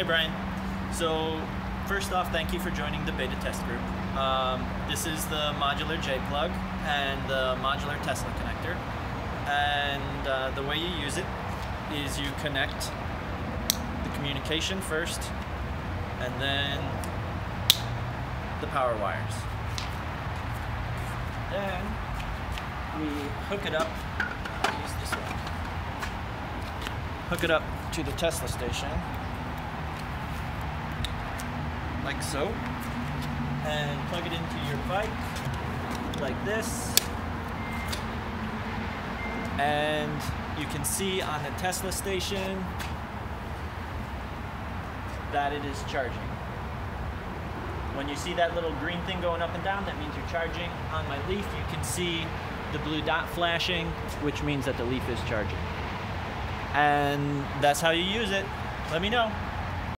Hey Brian. So first off, thank you for joining the beta test group. Um, this is the modular J plug and the modular Tesla connector. And uh, the way you use it is you connect the communication first and then the power wires. Then we hook it up. Hook it up to the Tesla station, like so, and plug it into your bike, like this. And you can see on the Tesla station that it is charging. When you see that little green thing going up and down, that means you're charging. On my leaf, you can see the blue dot flashing, which means that the leaf is charging. And that's how you use it. Let me know.